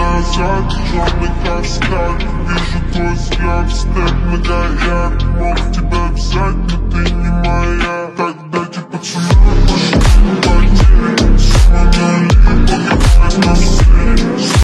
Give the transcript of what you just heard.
назад Черный как сталь Вижу твой взгляд Степ мигает Мог